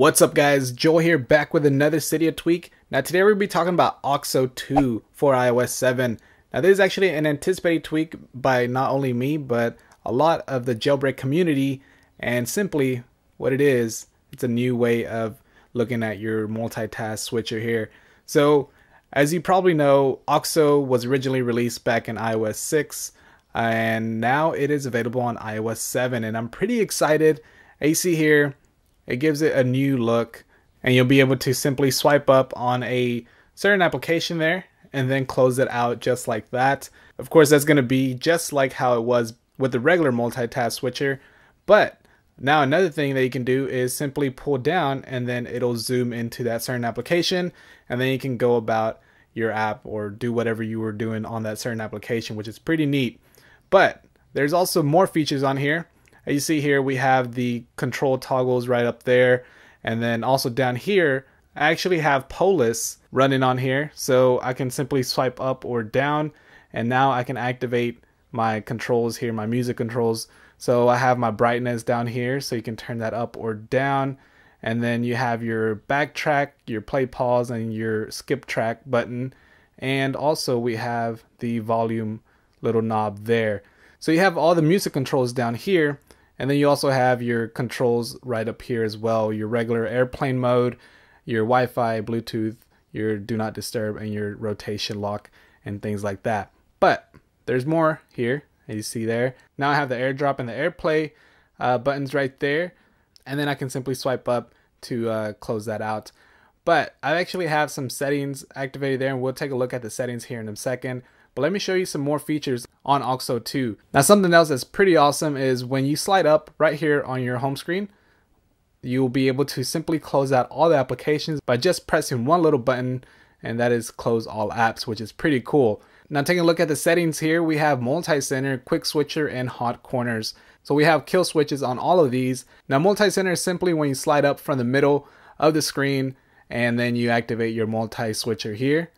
What's up guys, Joel here back with another Cydia tweak. Now today we're going to be talking about Auxo 2 for iOS 7. Now this is actually an anticipated tweak by not only me, but a lot of the jailbreak community. And simply what it is, it's a new way of looking at your multitask switcher here. So as you probably know, Auxo was originally released back in iOS 6 and now it is available on iOS 7 and I'm pretty excited. AC here, it gives it a new look and you'll be able to simply swipe up on a certain application there and then close it out just like that. Of course, that's going to be just like how it was with the regular multitask switcher, but now another thing that you can do is simply pull down and then it'll zoom into that certain application and then you can go about your app or do whatever you were doing on that certain application, which is pretty neat. But there's also more features on here. As you see here, we have the control toggles right up there. And then also down here, I actually have Polus running on here. So I can simply swipe up or down. And now I can activate my controls here, my music controls. So I have my brightness down here. So you can turn that up or down. And then you have your backtrack, your play pause, and your skip track button. And also we have the volume little knob there. So you have all the music controls down here, and then you also have your controls right up here as well. Your regular airplane mode, your Wi-Fi, Bluetooth, your do not disturb, and your rotation lock and things like that. But there's more here, as you see there. Now I have the airdrop and the airplay uh, buttons right there, and then I can simply swipe up to uh, close that out. But I actually have some settings activated there, and we'll take a look at the settings here in a second. But let me show you some more features on Auxo 2. Now something else that's pretty awesome is when you slide up right here on your home screen, you will be able to simply close out all the applications by just pressing one little button and that is close all apps, which is pretty cool. Now taking a look at the settings here, we have multi-center, quick switcher, and hot corners. So we have kill switches on all of these. Now multi-center is simply when you slide up from the middle of the screen and then you activate your multi-switcher here.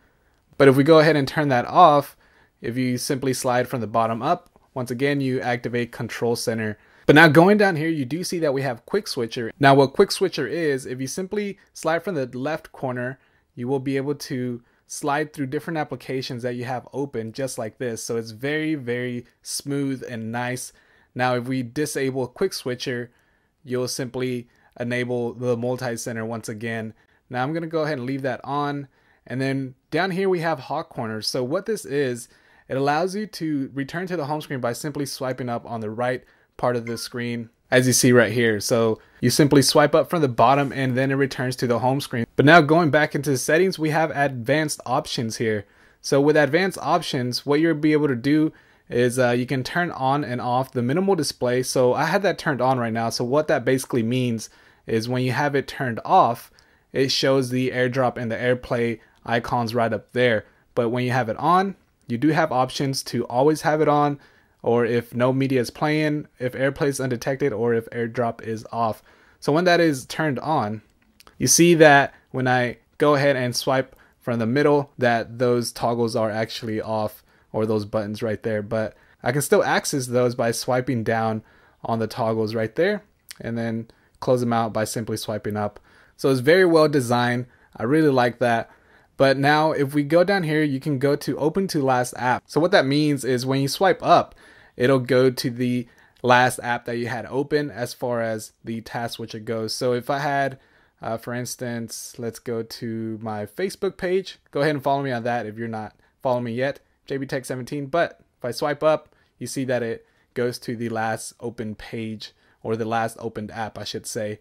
But if we go ahead and turn that off, if you simply slide from the bottom up, once again, you activate control center. But now going down here, you do see that we have quick switcher. Now what quick switcher is, if you simply slide from the left corner, you will be able to slide through different applications that you have open just like this. So it's very, very smooth and nice. Now, if we disable quick switcher, you'll simply enable the multi-center once again. Now I'm gonna go ahead and leave that on. And then down here we have hot corners. So what this is, it allows you to return to the home screen by simply swiping up on the right part of the screen as you see right here. So you simply swipe up from the bottom and then it returns to the home screen. But now going back into the settings, we have advanced options here. So with advanced options, what you'll be able to do is uh, you can turn on and off the minimal display. So I had that turned on right now. So what that basically means is when you have it turned off, it shows the airdrop and the airplay icons right up there. But when you have it on, you do have options to always have it on, or if no media is playing, if AirPlay is undetected, or if AirDrop is off. So when that is turned on, you see that when I go ahead and swipe from the middle, that those toggles are actually off, or those buttons right there. But I can still access those by swiping down on the toggles right there, and then close them out by simply swiping up. So it's very well designed. I really like that. But now if we go down here, you can go to open to last app. So what that means is when you swipe up, it'll go to the last app that you had open as far as the task which it goes. So if I had, uh, for instance, let's go to my Facebook page. Go ahead and follow me on that if you're not following me yet, JBTech17. But if I swipe up, you see that it goes to the last open page or the last opened app, I should say.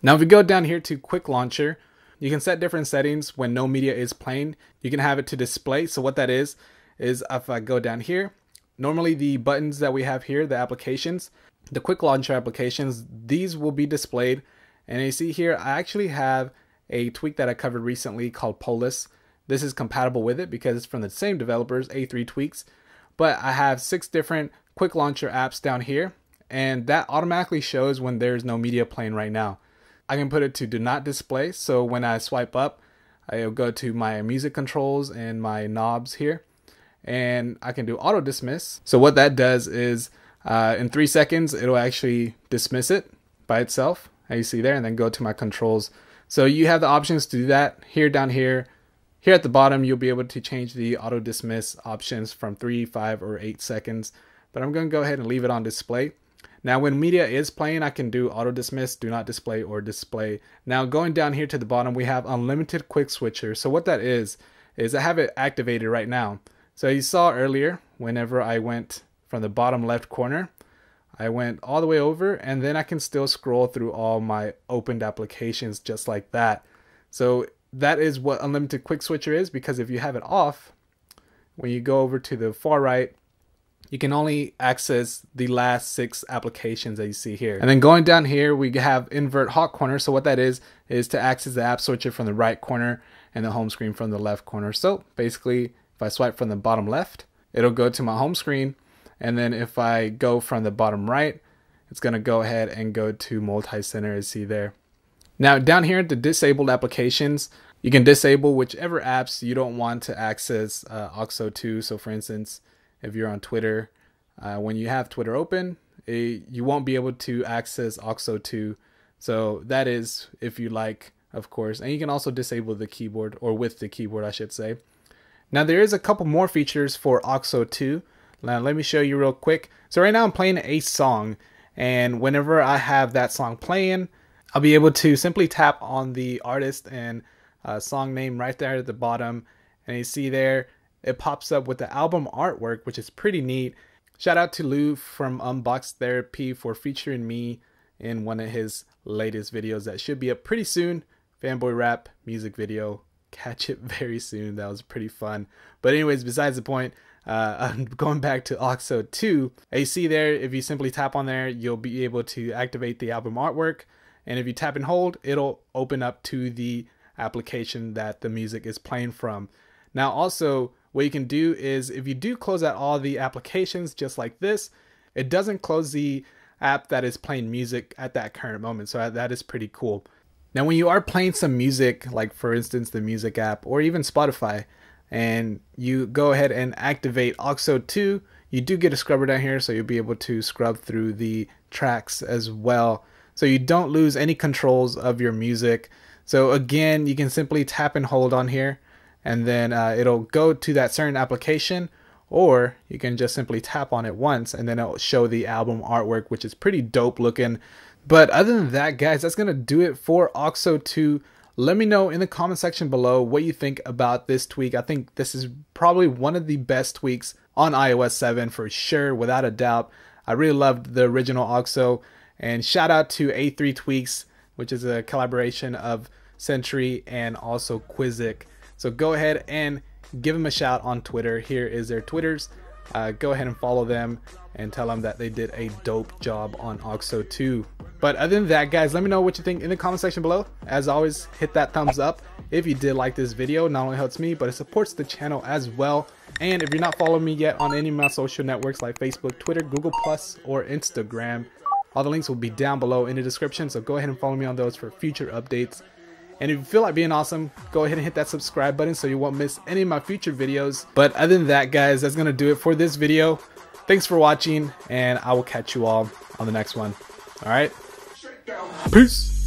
Now, if we go down here to Quick Launcher, you can set different settings when no media is playing. You can have it to display. So what that is, is if I go down here, normally the buttons that we have here, the applications, the quick launcher applications, these will be displayed. And you see here, I actually have a tweak that I covered recently called Polus. This is compatible with it because it's from the same developers, A3 Tweaks. But I have six different quick launcher apps down here, and that automatically shows when there's no media playing right now. I can put it to do not display. So when I swipe up, I'll go to my music controls and my knobs here. And I can do auto dismiss. So what that does is uh, in three seconds, it'll actually dismiss it by itself. as you see there, and then go to my controls. So you have the options to do that here down here. Here at the bottom, you'll be able to change the auto dismiss options from three, five, or eight seconds. But I'm going to go ahead and leave it on display. Now when media is playing, I can do auto dismiss, do not display, or display. Now going down here to the bottom, we have unlimited quick switcher. So what that is, is I have it activated right now. So you saw earlier, whenever I went from the bottom left corner, I went all the way over and then I can still scroll through all my opened applications just like that. So that is what unlimited quick switcher is because if you have it off, when you go over to the far right, you can only access the last six applications that you see here. And then going down here, we have invert hot corner. So what that is, is to access the app switcher from the right corner and the home screen from the left corner. So basically, if I swipe from the bottom left, it'll go to my home screen. And then if I go from the bottom right, it's gonna go ahead and go to multi-center as see there. Now down here the disabled applications, you can disable whichever apps you don't want to access uh, Auxo 2. So for instance, if you're on Twitter. Uh, when you have Twitter open, it, you won't be able to access Auxo 2. So that is if you like, of course. And you can also disable the keyboard, or with the keyboard, I should say. Now there is a couple more features for Auxo 2. Now let me show you real quick. So right now I'm playing a song, and whenever I have that song playing, I'll be able to simply tap on the artist and uh, song name right there at the bottom, and you see there it pops up with the album artwork, which is pretty neat. Shout out to Lou from Unbox Therapy for featuring me in one of his latest videos that should be up pretty soon. Fanboy Rap music video. Catch it very soon. That was pretty fun. But anyways, besides the point, uh, going back to Auxo 2, you see there, if you simply tap on there, you'll be able to activate the album artwork. And if you tap and hold, it'll open up to the application that the music is playing from. Now also, what you can do is if you do close out all the applications just like this, it doesn't close the app that is playing music at that current moment. So uh, that is pretty cool. Now, when you are playing some music, like for instance, the music app or even Spotify, and you go ahead and activate Auxo 2, you do get a scrubber down here, so you'll be able to scrub through the tracks as well. So you don't lose any controls of your music. So again, you can simply tap and hold on here and then uh, it'll go to that certain application or you can just simply tap on it once and then it'll show the album artwork which is pretty dope looking. But other than that guys that's gonna do it for Auxo 2 let me know in the comment section below what you think about this tweak. I think this is probably one of the best tweaks on ios 7 for sure without a doubt. I really loved the original Auxo and shout out to a3 tweaks which is a collaboration of sentry and also Qusic so go ahead and give them a shout on Twitter. Here is their Twitters. Uh, go ahead and follow them and tell them that they did a dope job on Auxo 2. But other than that, guys, let me know what you think in the comment section below. As always, hit that thumbs up if you did like this video. Not only helps me, but it supports the channel as well. And if you're not following me yet on any of my social networks like Facebook, Twitter, Google+, or Instagram, all the links will be down below in the description. So go ahead and follow me on those for future updates. And if you feel like being awesome, go ahead and hit that subscribe button so you won't miss any of my future videos. But other than that, guys, that's going to do it for this video. Thanks for watching, and I will catch you all on the next one. All right? Peace.